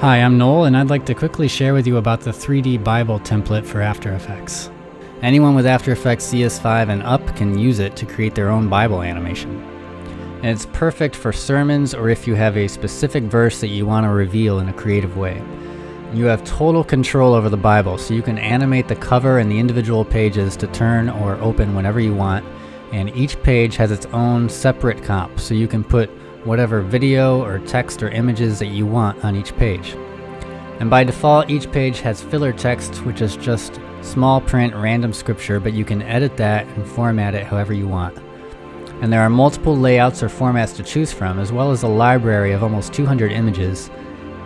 Hi, I'm Noel, and I'd like to quickly share with you about the 3D Bible template for After Effects. Anyone with After Effects CS5 and up can use it to create their own Bible animation. And it's perfect for sermons or if you have a specific verse that you want to reveal in a creative way. You have total control over the Bible, so you can animate the cover and the individual pages to turn or open whenever you want, and each page has its own separate comp, so you can put whatever video or text or images that you want on each page. And by default, each page has filler text, which is just small print random scripture, but you can edit that and format it however you want. And there are multiple layouts or formats to choose from, as well as a library of almost 200 images.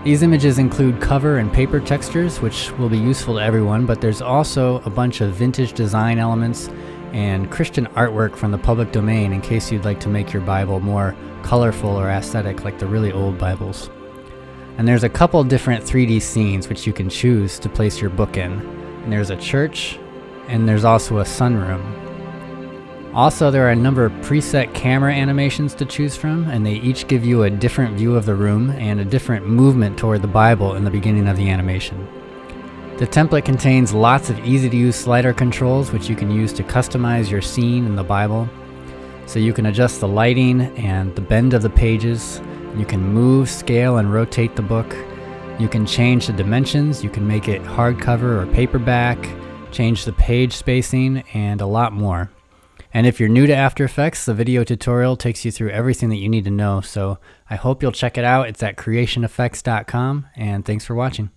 These images include cover and paper textures, which will be useful to everyone, but there's also a bunch of vintage design elements and Christian artwork from the public domain in case you'd like to make your Bible more colorful or aesthetic like the really old Bibles. And there's a couple different 3D scenes which you can choose to place your book in. And there's a church, and there's also a sunroom. Also, there are a number of preset camera animations to choose from, and they each give you a different view of the room and a different movement toward the Bible in the beginning of the animation. The template contains lots of easy to use slider controls which you can use to customize your scene in the Bible. So you can adjust the lighting and the bend of the pages. You can move, scale, and rotate the book. You can change the dimensions. You can make it hardcover or paperback, change the page spacing, and a lot more. And if you're new to After Effects, the video tutorial takes you through everything that you need to know. So I hope you'll check it out. It's at creationeffects.com, and thanks for watching.